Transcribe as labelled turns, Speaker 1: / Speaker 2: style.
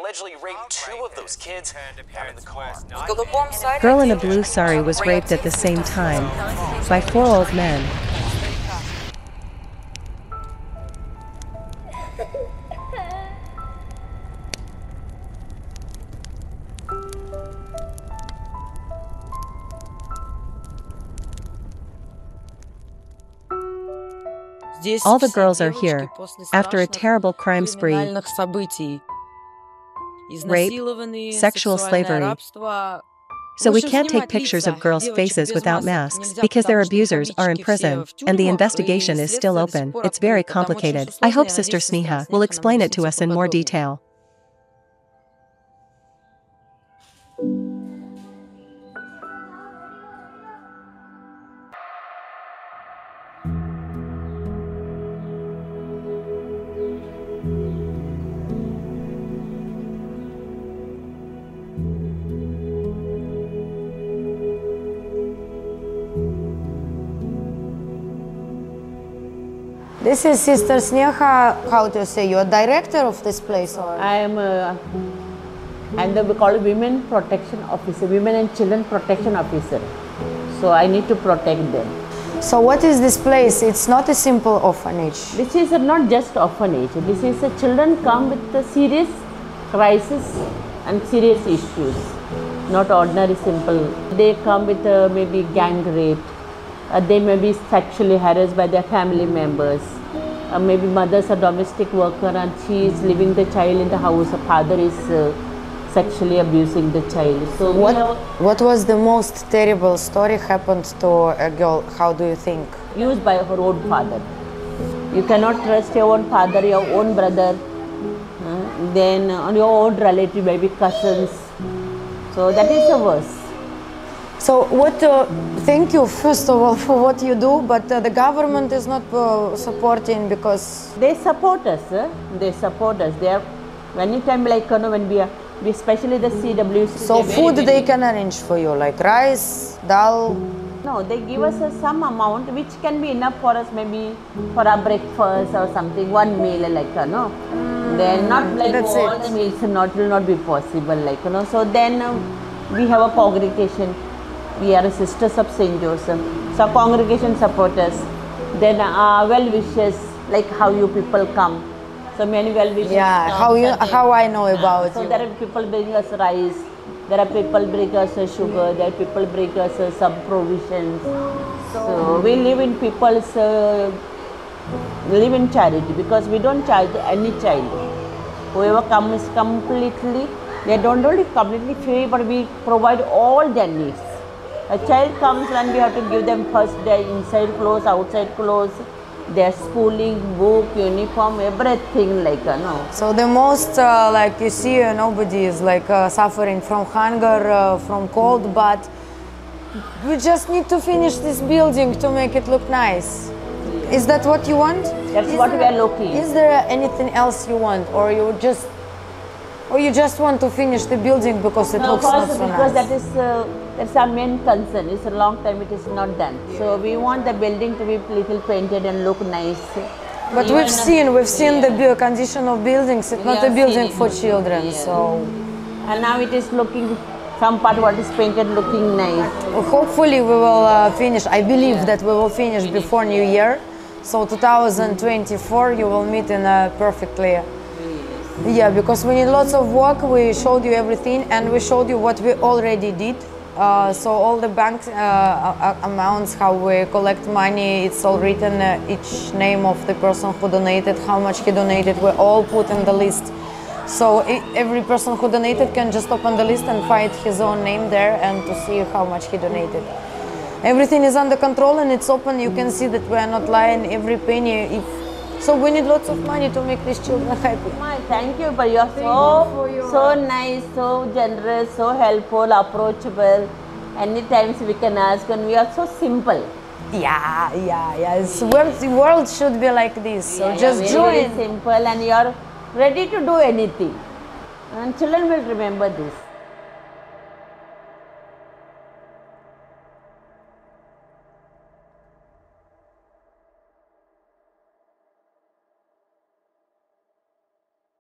Speaker 1: allegedly raped two of those kids down in the car.
Speaker 2: Girl in a blue sari was raped at the same time by four old men. All the girls are here after a terrible crime spree, rape, sexual slavery. So we can't take pictures of girls' faces without masks because their abusers are in prison and the investigation is still open. It's very complicated. I hope Sister Sneha will explain it to us in more detail.
Speaker 3: This is Sister Sneha, how to say, you're director of this place? Or?
Speaker 4: I am uh, and we call it women protection officer, women and children protection officer. So I need to protect them.
Speaker 3: So what is this place? It's not a simple orphanage.
Speaker 4: This is not just orphanage. This is a children come with a serious crisis and serious issues. Not ordinary simple. They come with uh, maybe gang rape, they may be sexually harassed by their family members. Uh, maybe mother's a domestic worker and she is leaving the child in the house. Her father is uh, sexually abusing the child.
Speaker 3: So what, what was the most terrible story happened to a girl? How do you think?
Speaker 4: Used by her own father. You cannot trust your own father, your own brother, uh, then on your own relative, maybe cousins. So that is the worst.
Speaker 3: So what? Uh, thank you first of all for what you do, but uh, the government is not uh, supporting because
Speaker 4: they support us. Eh? They support us. They are anytime like you know when we are, we especially the CWC.
Speaker 3: So food they can arrange for you like rice, dal.
Speaker 4: No, they give us uh, some amount which can be enough for us maybe for our breakfast or something, one meal like you know. Mm, then not like all it. the meals not will not be possible like you know. So then um, we have a congregation we are sisters of St. Joseph. So congregation support us. Then uh, well wishes, like how you people come. So many well wishes.
Speaker 3: Yeah, how you, how I know about
Speaker 4: so
Speaker 3: you.
Speaker 4: there are people bring us rice. There are people bring us sugar. There are people bring us some provisions. So, so we live in people's uh, live in charity because we don't charge any child. Whoever comes completely, they don't only completely free, but we provide all their needs. A child comes and we have to give them first their inside clothes, outside clothes, their schooling, book, uniform, everything like uh, know.
Speaker 3: So the most uh, like you see, uh, nobody is like uh, suffering from hunger, uh, from cold, but we just need to finish this building to make it look nice. Is that what you want?
Speaker 4: That's
Speaker 3: is
Speaker 4: what
Speaker 3: there,
Speaker 4: we are looking.
Speaker 3: Is there anything else you want, or you just, or you just want to finish the building because it
Speaker 4: no,
Speaker 3: looks not so
Speaker 4: because
Speaker 3: nice?
Speaker 4: that is uh, that's our main concern. It's a long time it is not done. So we want the building to be little painted and look nice.
Speaker 3: But Even we've seen, we've seen yeah. the condition of buildings. It's we not a building for children, yeah. so.
Speaker 4: And now it is looking, some part what is painted looking nice.
Speaker 3: Hopefully we will uh, finish, I believe yeah. that we will finish before New Year. So 2024 you will meet in a perfectly yeah, because we need lots of work. We showed you everything and we showed you what we already did. Uh, so all the bank uh, amounts, how we collect money, it's all written, uh, each name of the person who donated, how much he donated, we all put in the list. So every person who donated can just open the list and find his own name there and to see how much he donated. Everything is under control and it's open, you can see that we are not lying every penny. If so we need lots of money to make these children happy.
Speaker 4: My, thank you, but you're so you so nice, so generous, so helpful, approachable. Anytime we can ask, and we are so simple.
Speaker 3: Yeah, yeah, yeah. It's, world, the world should be like this. So yeah, just
Speaker 4: very,
Speaker 3: join.
Speaker 4: Very simple, and you're ready to do anything. And children will remember this.